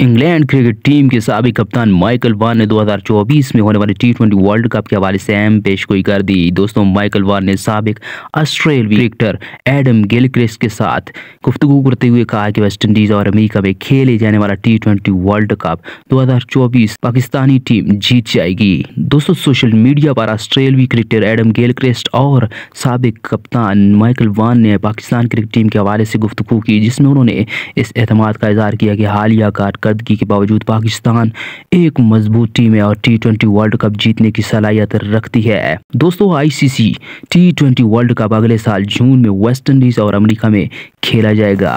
England cricket team के सबक कप्तान माइकल वान ने 2024 में होने वाले टी ट्वेंटी वर्ल्ड कप के हवाले से अहम पेशगोई कर दी। दोस्तों, माइकल वान ने सबक ऑस्ट्रेलियाई क्रिकेटर एडम गिलक्रिस्ट के साथ गुफ्तु करते हुए कहा कि वेस्ट इंडीज और अमेरिका में खेले जाने वाला T twenty world cup 2024 Pakistani team जीत जाएगी। दोस्तों, सोशल मीडिया पर ऑस्ट्रेलियाई क्रिकेटर एडम गिलक्रिस्ट और सबक कप्तान माइकल वान ने पाकिस्तान क्रिकेट टीम के हवाले से गुफ्तु की, जिसमें उन्होंने इस एतमाद का इजहार किया कि हालिया कार्ड कारदगी के बावजूद पाकिस्तान एक मज़बूत टीम है और टी ट्वेंटी वर्ल्ड कप जीतने की सलाहियत रखती है। दोस्तों ICC T twenty world cup अगले साल जून में वेस्ट इंडीज और अमरीका में खेला जाएगा।